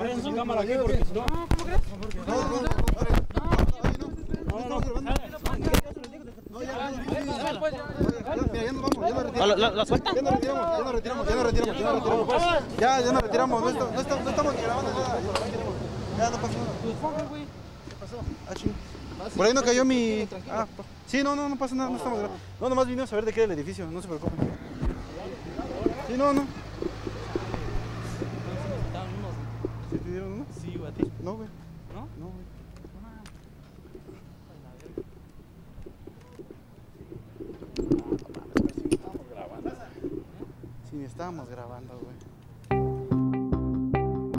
Prenden su cámara aquí porque si no. ¿Cómo crees? No, no, no, no, no, no, no. No, ya, ya, ya nos vamos, ya nos retiramos. ¿La, la suelta? Ya nos retiramos, ya nos retiramos, ya nos retiramos, ya nos retiramos. Ya, ya nos retiramos, no, no, no estamos ni grabando nada. ya no pasa nada. ¿Qué pasó? Ah, ching. Por ahí no cayó mi. Ah, sí, no, no, no pasa nada, no estamos grabando. No, nomás vinimos a ver de qué era el edificio, no se preocupen. Sí, no, no. Sí, güey, a ti. No, güey. ¿No? No, güey. Sí, ni estábamos grabando, güey.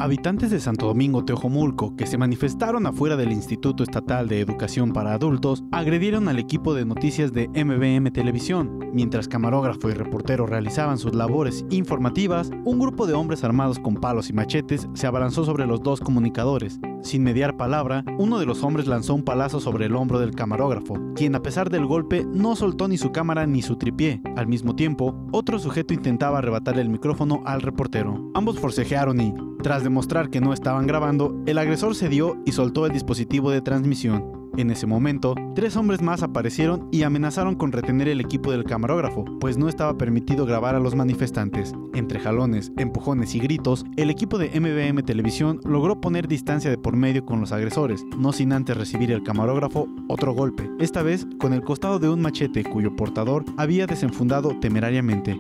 Habitantes de Santo Domingo Teojomulco, que se manifestaron afuera del Instituto Estatal de Educación para Adultos, agredieron al equipo de noticias de MBM Televisión. Mientras camarógrafo y reportero realizaban sus labores informativas, un grupo de hombres armados con palos y machetes se abalanzó sobre los dos comunicadores. Sin mediar palabra, uno de los hombres lanzó un palazo sobre el hombro del camarógrafo, quien a pesar del golpe no soltó ni su cámara ni su tripié. Al mismo tiempo, otro sujeto intentaba arrebatarle el micrófono al reportero. Ambos forcejearon y, tras demostrar que no estaban grabando, el agresor cedió y soltó el dispositivo de transmisión. En ese momento, tres hombres más aparecieron y amenazaron con retener el equipo del camarógrafo, pues no estaba permitido grabar a los manifestantes. Entre jalones, empujones y gritos, el equipo de MBM Televisión logró poner distancia de por medio con los agresores, no sin antes recibir el camarógrafo otro golpe, esta vez con el costado de un machete cuyo portador había desenfundado temerariamente.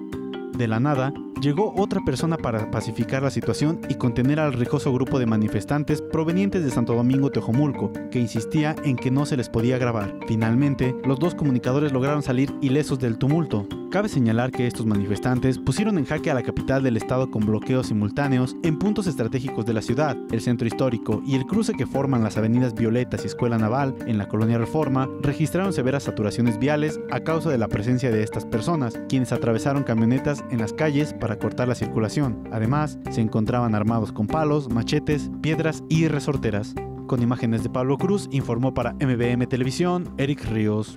De la nada, llegó otra persona para pacificar la situación y contener al rijoso grupo de manifestantes provenientes de Santo Domingo Teojomulco, que insistía en que no se les podía grabar. Finalmente, los dos comunicadores lograron salir ilesos del tumulto. Cabe señalar que estos manifestantes pusieron en jaque a la capital del estado con bloqueos simultáneos en puntos estratégicos de la ciudad, el centro histórico y el cruce que forman las avenidas Violetas y Escuela Naval en la colonia Reforma registraron severas saturaciones viales a causa de la presencia de estas personas, quienes atravesaron camionetas en las calles para cortar la circulación. Además, se encontraban armados con palos, machetes, piedras y resorteras. Con imágenes de Pablo Cruz, informó para MBM Televisión Eric Ríos.